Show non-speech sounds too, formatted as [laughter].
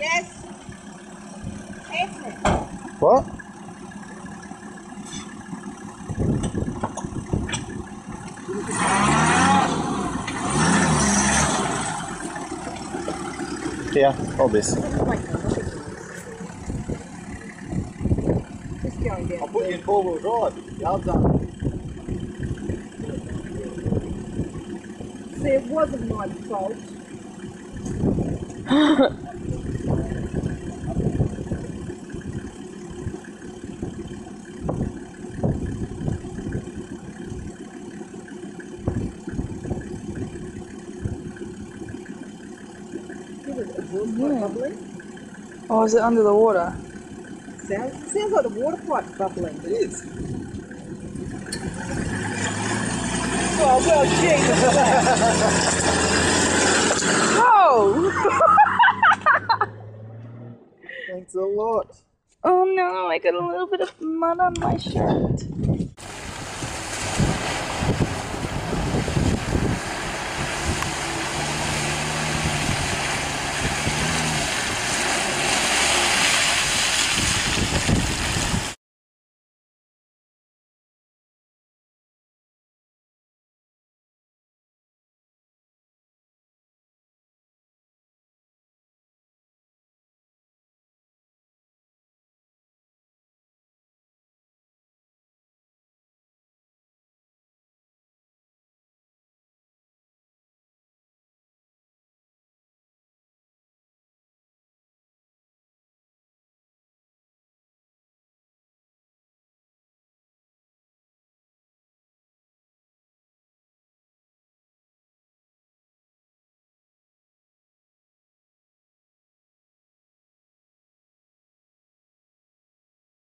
Yes. Answer. What? Yeah, hold this. Wait, no, look at this. Just going down. I'll put you in four wheel drive. Yards up. See, it wasn't my fault. [laughs] It was, it was quite Yeah. bubbly. Or oh, is it under the water? Sounds, sounds like the water pipe's bubbling. It is. Oh, well, Jesus. Oh! [laughs] Thanks a lot. oh no, I got a little bit of mud on my shirt.